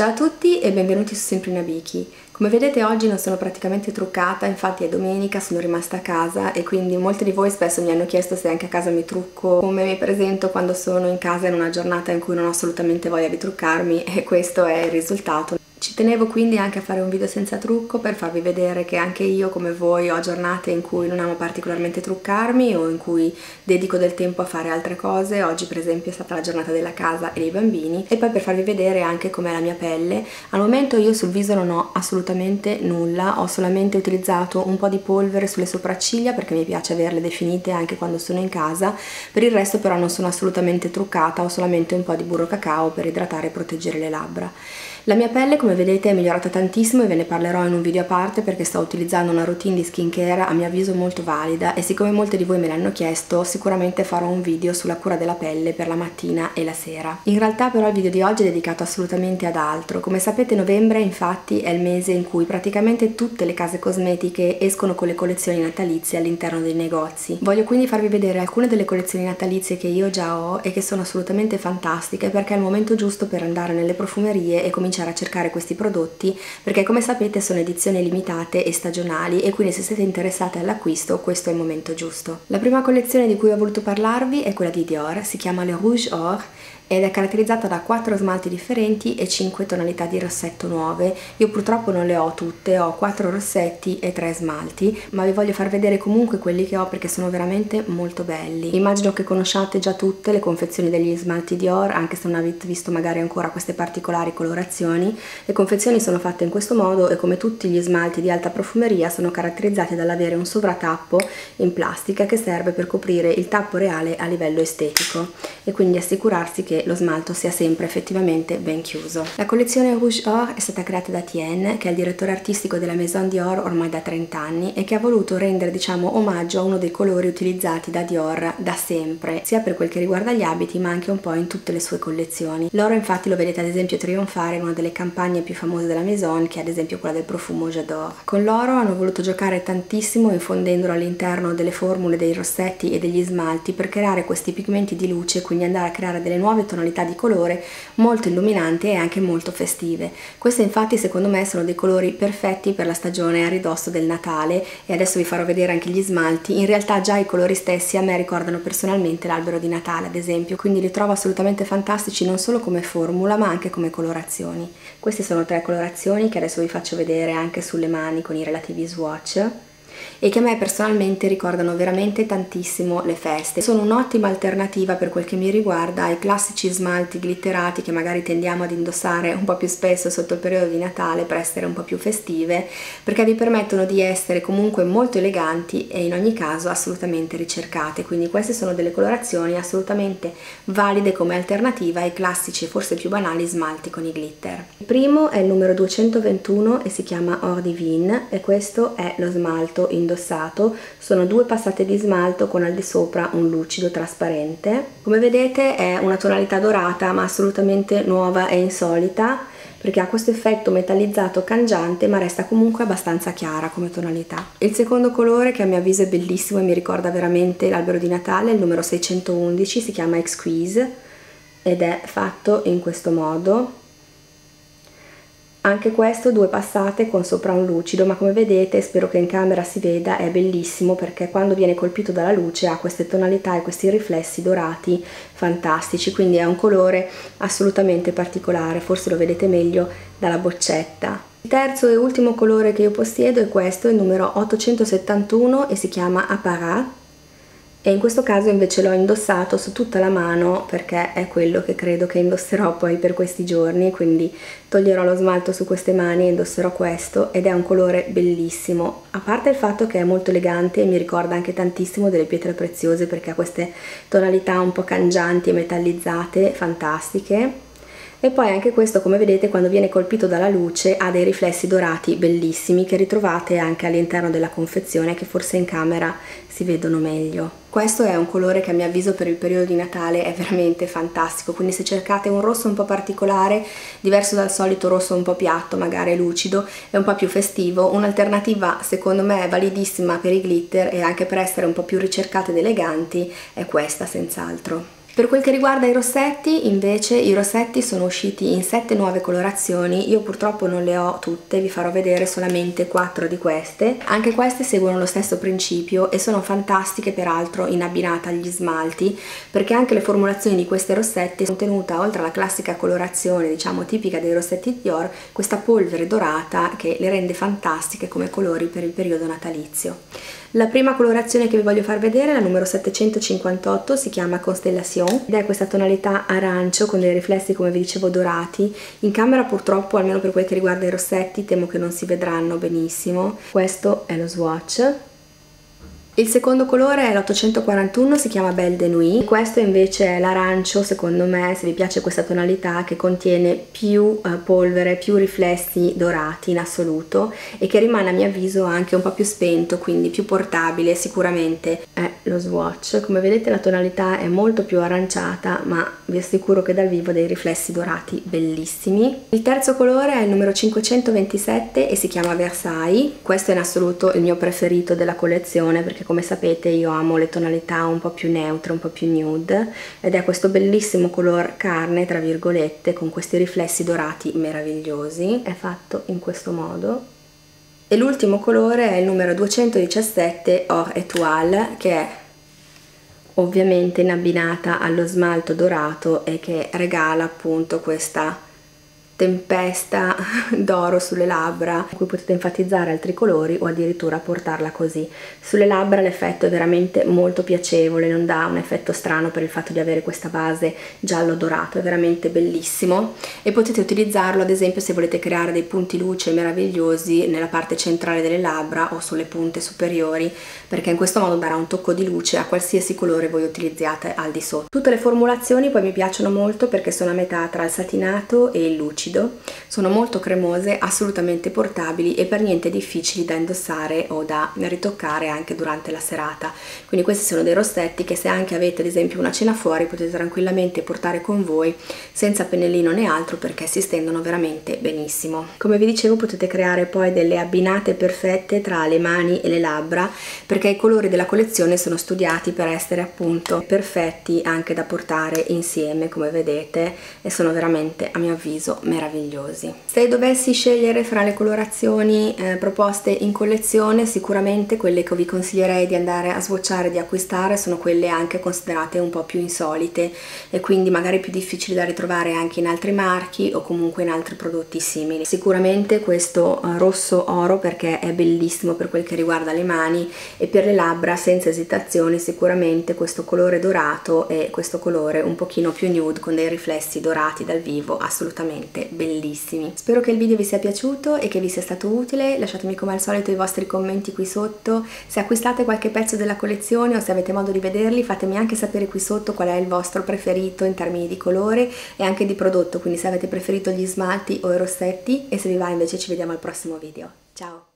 Ciao a tutti e benvenuti su Sempre Nabiki. Come vedete oggi non sono praticamente truccata, infatti è domenica, sono rimasta a casa e quindi molti di voi spesso mi hanno chiesto se anche a casa mi trucco, come mi presento quando sono in casa in una giornata in cui non ho assolutamente voglia di truccarmi e questo è il risultato. Ci tenevo quindi anche a fare un video senza trucco per farvi vedere che anche io come voi ho giornate in cui non amo particolarmente truccarmi o in cui dedico del tempo a fare altre cose, oggi per esempio è stata la giornata della casa e dei bambini. E poi per farvi vedere anche com'è la mia pelle, al momento io sul viso non ho assolutamente nulla, ho solamente utilizzato un po' di polvere sulle sopracciglia perché mi piace averle definite anche quando sono in casa, per il resto però non sono assolutamente truccata, ho solamente un po' di burro cacao per idratare e proteggere le labbra. La mia pelle come vedete è migliorata tantissimo e ve ne parlerò in un video a parte perché sto utilizzando una routine di skincare a mio avviso molto valida e siccome molti di voi me l'hanno chiesto sicuramente farò un video sulla cura della pelle per la mattina e la sera. In realtà però il video di oggi è dedicato assolutamente ad altro. Come sapete novembre infatti è il mese in cui praticamente tutte le case cosmetiche escono con le collezioni natalizie all'interno dei negozi. Voglio quindi farvi vedere alcune delle collezioni natalizie che io già ho e che sono assolutamente fantastiche perché è il momento giusto per andare nelle profumerie e cominciare cominciare a cercare questi prodotti perché come sapete sono edizioni limitate e stagionali e quindi se siete interessate all'acquisto questo è il momento giusto. La prima collezione di cui ho voluto parlarvi è quella di Dior, si chiama Le Rouge Or ed è caratterizzata da 4 smalti differenti e 5 tonalità di rossetto nuove. Io purtroppo non le ho tutte, ho 4 rossetti e 3 smalti, ma vi voglio far vedere comunque quelli che ho perché sono veramente molto belli. Immagino che conosciate già tutte le confezioni degli smalti Dior, anche se non avete visto magari ancora queste particolari colorazioni. Le confezioni sono fatte in questo modo e come tutti gli smalti di alta profumeria sono caratterizzati dall'avere un sovratappo in plastica che serve per coprire il tappo reale a livello estetico e quindi assicurarsi che lo smalto sia sempre effettivamente ben chiuso. La collezione Rouge Or è stata creata da Tien, che è il direttore artistico della Maison Dior ormai da 30 anni e che ha voluto rendere diciamo omaggio a uno dei colori utilizzati da Dior da sempre, sia per quel che riguarda gli abiti ma anche un po' in tutte le sue collezioni. L'oro infatti lo vedete ad esempio trionfare in una delle campagne più famose della Maison, che è ad esempio quella del profumo J'adore. Con l'oro hanno voluto giocare tantissimo infondendolo all'interno delle formule dei rossetti e degli smalti per creare questi pigmenti di luce, quindi andare a creare delle nuove tonalità di colore molto illuminanti e anche molto festive. Questi infatti secondo me sono dei colori perfetti per la stagione a ridosso del Natale e adesso vi farò vedere anche gli smalti. In realtà già i colori stessi a me ricordano personalmente l'albero di Natale ad esempio, quindi li trovo assolutamente fantastici non solo come formula ma anche come colorazioni. Queste sono tre colorazioni che adesso vi faccio vedere anche sulle mani con i relativi swatch e che a me personalmente ricordano veramente tantissimo le feste. Sono un'ottima alternativa per quel che mi riguarda ai classici smalti glitterati che magari tendiamo ad indossare un po' più spesso sotto il periodo di Natale per essere un po' più festive, perché vi permettono di essere comunque molto eleganti e in ogni caso assolutamente ricercate. Quindi queste sono delle colorazioni assolutamente valide come alternativa ai classici e forse più banali smalti con i glitter. Il primo è il numero 221 e si chiama Or Divine e questo è lo smalto indossato sono due passate di smalto con al di sopra un lucido trasparente come vedete è una tonalità dorata ma assolutamente nuova e insolita perché ha questo effetto metallizzato cangiante ma resta comunque abbastanza chiara come tonalità. Il secondo colore che a mio avviso è bellissimo e mi ricorda veramente l'albero di Natale, il numero 611, si chiama Exquise ed è fatto in questo modo anche questo due passate con sopra un lucido, ma come vedete, spero che in camera si veda, è bellissimo perché quando viene colpito dalla luce ha queste tonalità e questi riflessi dorati fantastici, quindi è un colore assolutamente particolare, forse lo vedete meglio dalla boccetta. Il terzo e ultimo colore che io possiedo è questo, il numero 871 e si chiama Apparat e in questo caso invece l'ho indossato su tutta la mano perché è quello che credo che indosserò poi per questi giorni quindi toglierò lo smalto su queste mani e indosserò questo ed è un colore bellissimo. A parte il fatto che è molto elegante e mi ricorda anche tantissimo delle pietre preziose perché ha queste tonalità un po' cangianti e metallizzate fantastiche e poi anche questo come vedete quando viene colpito dalla luce ha dei riflessi dorati bellissimi che ritrovate anche all'interno della confezione che forse in camera si vedono meglio. Questo è un colore che a mio avviso per il periodo di Natale è veramente fantastico, quindi se cercate un rosso un po' particolare, diverso dal solito rosso un po' piatto, magari lucido, e un po' più festivo, un'alternativa secondo me validissima per i glitter e anche per essere un po' più ricercate ed eleganti è questa senz'altro. Per quel che riguarda i rossetti, invece, i rossetti sono usciti in sette nuove colorazioni, io purtroppo non le ho tutte, vi farò vedere solamente quattro di queste. Anche queste seguono lo stesso principio e sono fantastiche peraltro in abbinata agli smalti, perché anche le formulazioni di queste rossette sono contenuta, oltre alla classica colorazione, diciamo tipica dei rossetti Dior, questa polvere dorata che le rende fantastiche come colori per il periodo natalizio. La prima colorazione che vi voglio far vedere è la numero 758, si chiama Constellation ed è questa tonalità arancio con dei riflessi come vi dicevo dorati. In camera purtroppo, almeno per quel che riguarda i rossetti, temo che non si vedranno benissimo. Questo è lo swatch il secondo colore è l'841, si chiama Belle de Nuit, questo invece è l'arancio, secondo me, se vi piace questa tonalità, che contiene più uh, polvere, più riflessi dorati in assoluto e che rimane a mio avviso anche un po' più spento, quindi più portabile, sicuramente è lo swatch. Come vedete la tonalità è molto più aranciata, ma vi assicuro che dal vivo dei riflessi dorati bellissimi. Il terzo colore è il numero 527 e si chiama Versailles, questo è in assoluto il mio preferito della collezione perché come sapete io amo le tonalità un po' più neutre, un po' più nude ed è questo bellissimo color carne tra virgolette con questi riflessi dorati meravigliosi. È fatto in questo modo. E l'ultimo colore è il numero 217 Or Etoile che è ovviamente in abbinata allo smalto dorato e che regala appunto questa tempesta d'oro sulle labbra in cui potete enfatizzare altri colori o addirittura portarla così. Sulle labbra l'effetto è veramente molto piacevole non dà un effetto strano per il fatto di avere questa base giallo dorato è veramente bellissimo. E potete utilizzarlo ad esempio se volete creare dei punti luce meravigliosi nella parte centrale delle labbra o sulle punte superiori perché in questo modo darà un tocco di luce a qualsiasi colore voi utilizziate al di sotto. Tutte le formulazioni poi mi piacciono molto perché sono a metà tra il satinato e il lucido lucido, sono molto cremose, assolutamente portabili e per niente difficili da indossare o da ritoccare anche durante la serata. Quindi questi sono dei rossetti che se anche avete ad esempio una cena fuori potete tranquillamente portare con voi senza pennellino né altro perché si stendono veramente benissimo. Come vi dicevo potete creare poi delle abbinate perfette tra le mani e le labbra perché i colori della collezione sono studiati per essere appunto perfetti anche da portare insieme come vedete e sono veramente a mio avviso meravigliosi meravigliosi. Se dovessi scegliere fra le colorazioni eh, proposte in collezione, sicuramente quelle che vi consiglierei di andare a swatchare, di acquistare, sono quelle anche considerate un po' più insolite e quindi magari più difficili da ritrovare anche in altri marchi o comunque in altri prodotti simili. Sicuramente questo eh, rosso oro perché è bellissimo per quel che riguarda le mani e per le labbra senza esitazione sicuramente questo colore dorato e questo colore un pochino più nude con dei riflessi dorati dal vivo assolutamente bellissimi. Spero che il video vi sia piaciuto e che vi sia stato utile, lasciatemi come al solito i vostri commenti qui sotto, se acquistate qualche pezzo della collezione o se avete modo di vederli fatemi anche sapere qui sotto qual è il vostro preferito in termini di colore e anche di prodotto, quindi se avete preferito gli smalti o i rossetti e se vi va invece ci vediamo al prossimo video. Ciao!